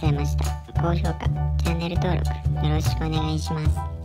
ございました。高評価、チャンネル登録よろしくお願いします。